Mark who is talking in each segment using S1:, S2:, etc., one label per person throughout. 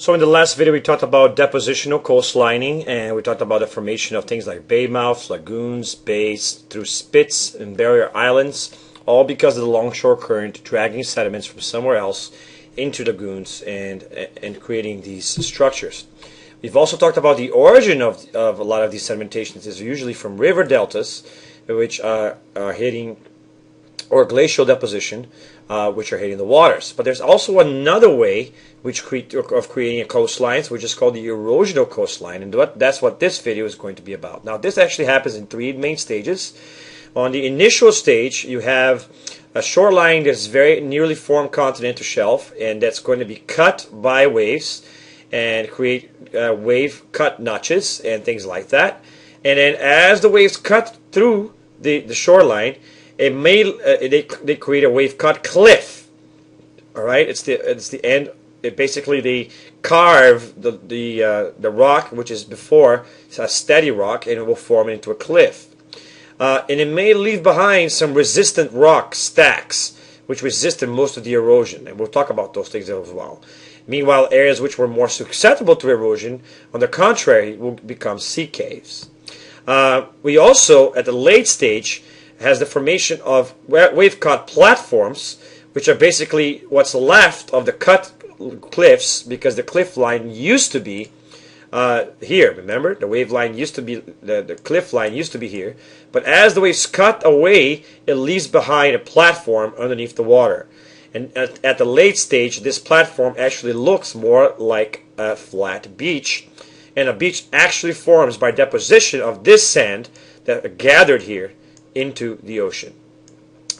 S1: So in the last video we talked about depositional coastlining and we talked about the formation of things like bay mouths, lagoons, bays, through spits and barrier islands, all because of the longshore current dragging sediments from somewhere else into lagoons and, and creating these structures. We've also talked about the origin of, of a lot of these sedimentations is usually from river deltas, which are, are hitting, or glacial deposition, uh, which are hitting the waters. But there's also another way which create, of creating a coastline, which is called the erosional coastline, and that's what this video is going to be about. Now, this actually happens in three main stages. On the initial stage, you have a shoreline that's very nearly formed continental shelf, and that's going to be cut by waves and create uh, wave cut notches and things like that. And then as the waves cut through the, the shoreline, it may uh, they, they create a wave cut cliff. All right, it's the it's the end. It basically they carve the the uh, the rock which is before a steady rock and it will form into a cliff. Uh, and it may leave behind some resistant rock stacks which resisted most of the erosion, and we'll talk about those things as well. Meanwhile, areas which were more susceptible to erosion, on the contrary, will become sea caves. Uh, we also, at the late stage, has the formation of wave-cut platforms, which are basically what's left of the cut cliffs because the cliff line used to be uh, here. Remember, the wave line used to be the, the cliff line used to be here, but as the waves cut away, it leaves behind a platform underneath the water. And at, at the late stage, this platform actually looks more like a flat beach, and a beach actually forms by deposition of this sand that gathered here into the ocean.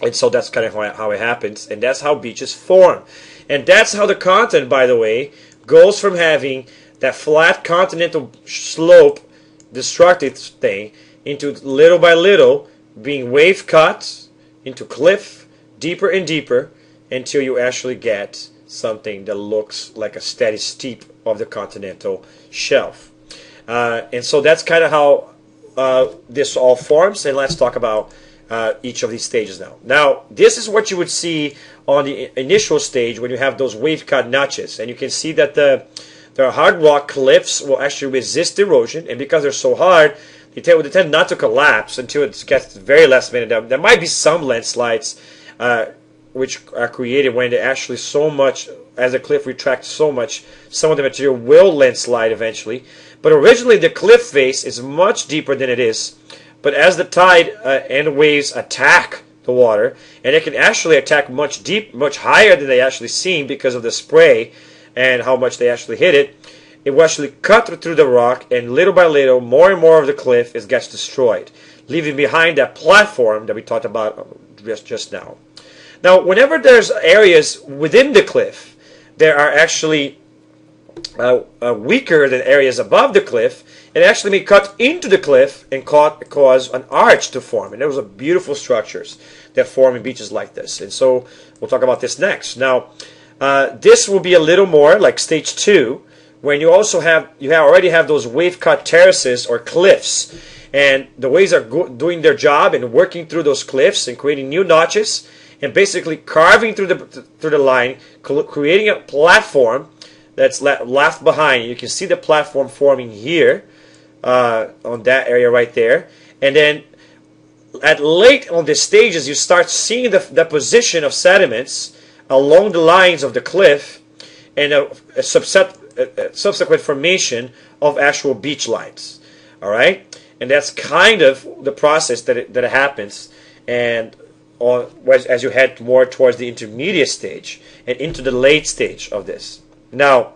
S1: And so that's kind of how it happens, and that's how beaches form. And that's how the continent, by the way, goes from having that flat continental slope destructive thing into little by little being wave cut into cliff deeper and deeper until you actually get something that looks like a steady steep of the continental shelf. Uh, and so that's kind of how uh, this all forms. And let's talk about uh, each of these stages now. Now, this is what you would see on the initial stage when you have those wave cut notches. And you can see that the, the hard rock cliffs will actually resist erosion. And because they're so hard, they tend, they tend not to collapse until it gets very last minute. There might be some landslides uh, which are created when they actually so much, as the cliff retracts so much, some of the material will landslide eventually. But originally the cliff face is much deeper than it is but as the tide uh, and waves attack the water, and it can actually attack much deep, much higher than they actually seem because of the spray and how much they actually hit it, it will actually cut through the rock, and little by little, more and more of the cliff is gets destroyed, leaving behind that platform that we talked about uh, just just now. Now, whenever there's areas within the cliff, there are actually uh, uh, weaker than areas above the cliff, it actually may cut into the cliff and cause an arch to form. And those are beautiful structures that form in beaches like this. And so we'll talk about this next. Now, uh, this will be a little more like stage two, when you also have you have already have those wave cut terraces or cliffs, and the waves are doing their job and working through those cliffs and creating new notches and basically carving through the through the line, creating a platform that's left behind. You can see the platform forming here uh, on that area right there. And then at late on the stages, you start seeing the deposition of sediments along the lines of the cliff and a, a, subset, a, subsequent formation of actual beach lines. All right? And that's kind of the process that it, that it happens. And on, as you head more towards the intermediate stage and into the late stage of this. Now,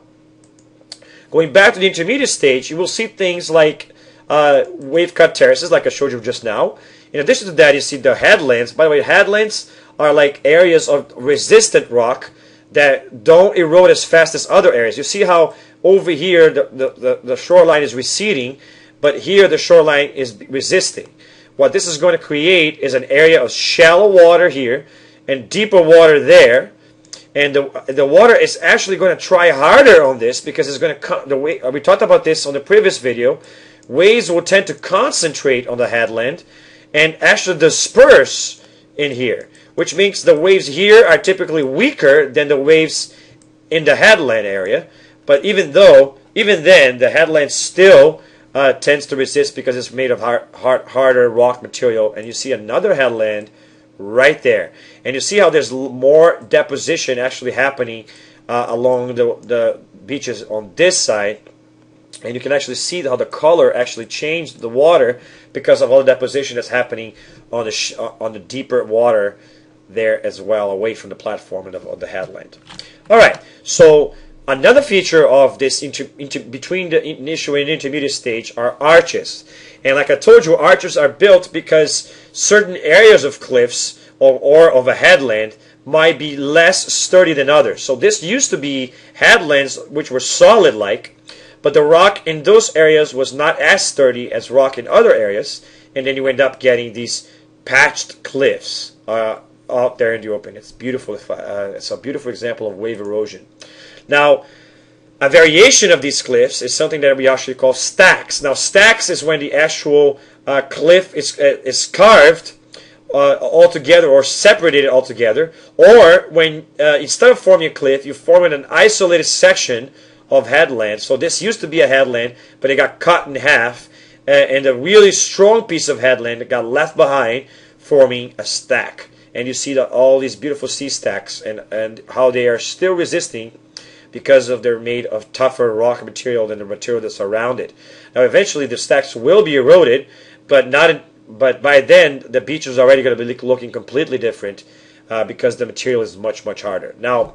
S1: Going back to the intermediate stage, you will see things like uh, wave cut terraces, like I showed you just now. In addition to that, you see the headlands. By the way, headlands are like areas of resistant rock that don't erode as fast as other areas. You see how over here the, the, the, the shoreline is receding, but here the shoreline is resisting. What this is going to create is an area of shallow water here and deeper water there and the the water is actually going to try harder on this because it's going to come the way we talked about this on the previous video waves will tend to concentrate on the headland and actually disperse in here which means the waves here are typically weaker than the waves in the headland area But even though, even then, the headland still uh, tends to resist because it's made of hard, hard, harder rock material. And you see another headland right there. And you see how there's more deposition actually happening uh, along the, the beaches on this side. And you can actually see how the color actually changed the water because of all the deposition that's happening on the, uh, on the deeper water there as well, away from the platform the, of the headland. All right, so Another feature of this inter, inter, between the initial and intermediate stage are arches. And like I told you, arches are built because certain areas of cliffs or, or of a headland might be less sturdy than others. So this used to be headlands which were solid like, but the rock in those areas was not as sturdy as rock in other areas, and then you end up getting these patched cliffs uh, out there in the open. It's beautiful. Uh, it's a beautiful example of wave erosion. Now, a variation of these cliffs is something that we actually call stacks. Now, stacks is when the actual uh, cliff is, uh, is carved uh, altogether or separated altogether, or when uh, instead of forming a cliff, you form an isolated section of headland. So this used to be a headland, but it got cut in half, uh, and a really strong piece of headland got left behind, forming a stack. And you see that all these beautiful sea stacks and, and how they are still resisting because of they're made of tougher rock material than the material that's around it. Now, eventually, the stacks will be eroded, but not. In, but by then, the beach is already going to be looking completely different uh, because the material is much much harder. Now,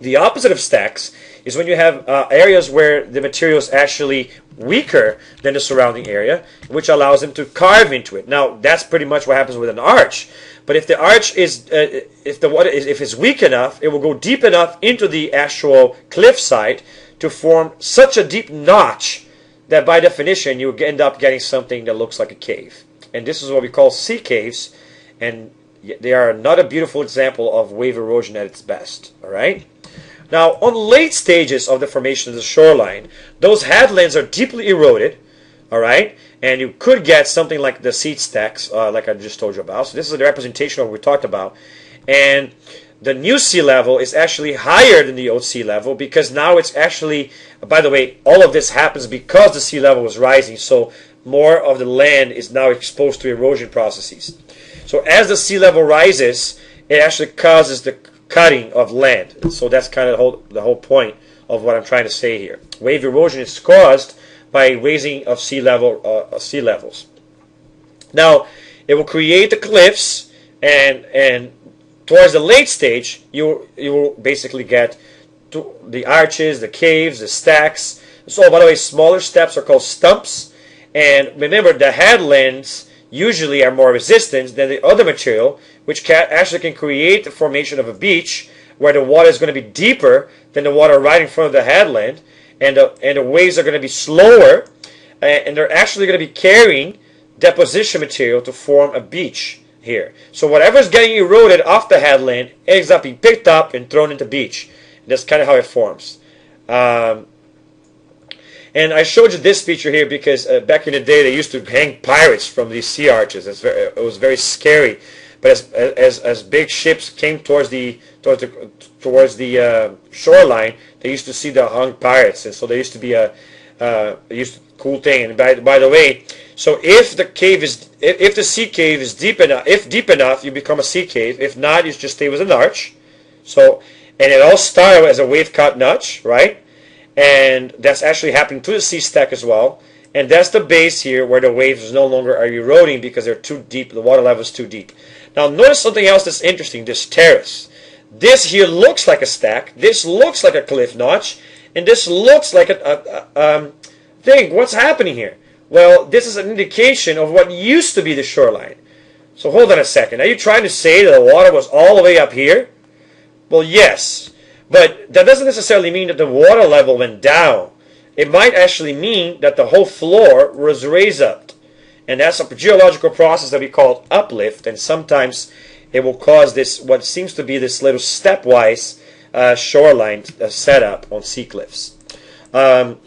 S1: the opposite of stacks is when you have uh, areas where the material is actually weaker than the surrounding area, which allows them to carve into it. Now, that's pretty much what happens with an arch. But if the arch is, uh, if the water is, if it's weak enough, it will go deep enough into the actual cliff side to form such a deep notch that by definition you end up getting something that looks like a cave. And this is what we call sea caves, and they are another beautiful example of wave erosion at its best. All right. Now, on late stages of the formation of the shoreline, those headlands are deeply eroded, all right, and you could get something like the sea stacks, uh, like I just told you about. So this is the representation of what we talked about, and the new sea level is actually higher than the old sea level because now it's actually, by the way, all of this happens because the sea level was rising. So more of the land is now exposed to erosion processes. So as the sea level rises, it actually causes the cutting of land. So that's kind of the whole, the whole point of what I'm trying to say here. Wave erosion is caused by raising of sea level uh, sea levels. Now, it will create the cliffs, and and towards the late stage, you you will basically get the arches, the caves, the stacks. So, by the way, smaller steps are called stumps, and remember the headlands usually are more resistant than the other material, which can, actually can create the formation of a beach where the water is going to be deeper than the water right in front of the headland and the, and the waves are going to be slower, and they're actually going to be carrying deposition material to form a beach here. So whatever is getting eroded off the headland ends up being picked up and thrown into the beach. And that's kind of how it forms. Um, and I showed you this feature here because uh, back in the day they used to hang pirates from these sea arches. Very, it was very scary. But as, as, as big ships came towards the towards the, towards the uh, shoreline, they used to see the hung pirates, and so there used to be a uh, used to, cool thing. And by by the way, so if the cave is if, if the sea cave is deep enough, if deep enough, you become a sea cave. If not, you just stay with an arch. So and it all started as a wave cut notch, right? And that's actually happening to the sea stack as well. And that's the base here where the waves no longer are eroding because they're too deep, the water level is too deep. Now notice something else that's interesting, this terrace. This here looks like a stack, this looks like a cliff notch, and this looks like a, a, a um, thing. What's happening here? Well, this is an indication of what used to be the shoreline. So hold on a second. Are you trying to say that the water was all the way up here? Well, yes. But that doesn't necessarily mean that the water level went down. It might actually mean that the whole floor was raised up. And that's a geological process that we call uplift. And sometimes it will cause this, what seems to be this little stepwise uh, shoreline uh, setup on sea cliffs. Um,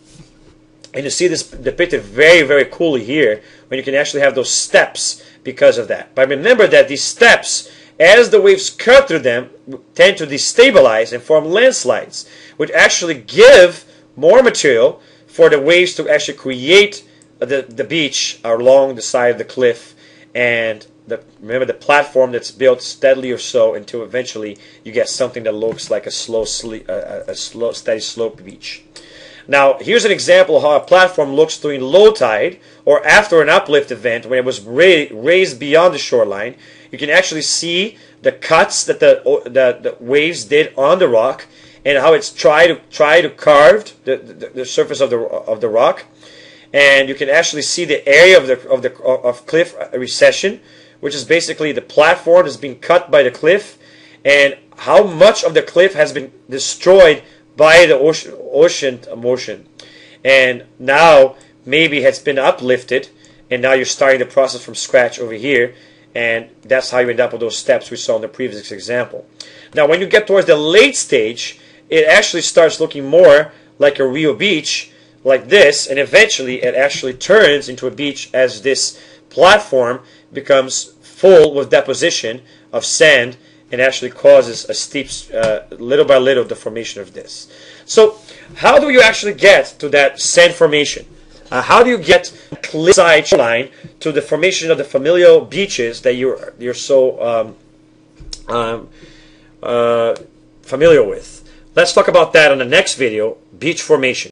S1: and you see this depicted very, very coolly here when you can actually have those steps because of that. But remember that these steps as the waves cut through them, tend to destabilize and form landslides, which actually give more material for the waves to actually create the, the beach along the side of the cliff and the, remember the platform that's built steadily or so until eventually you get something that looks like a slow, a slow steady slope beach. Now, here's an example of how a platform looks during low tide or after an uplift event when it was ra- raised beyond the shoreline. You can actually see the cuts that the, the, the waves did on the rock and how it's tried to try to carve the, the, the, surface of the of the rock, and you can actually see the area of the of the of cliff uh, recession, which is basically the platform has been cut by the cliff, and how much of the cliff has been destroyed by the ocean, ocean motion. And now maybe it has been uplifted, and now you're starting the process from scratch over here, and that's how you end up with those steps we saw in the previous example. Now, when you get towards the late stage, it actually starts looking more like a real beach, like this, and eventually it actually turns into a beach as this platform becomes full with deposition of sand and actually causes a steep, uh, little by little, the formation of this. So, how do you actually get to that sand formation? Uh, how do you get cliffside line to the formation of the familial beaches that you're you're so um, um, uh, familiar with? Let's talk about that in the next video, beach formation.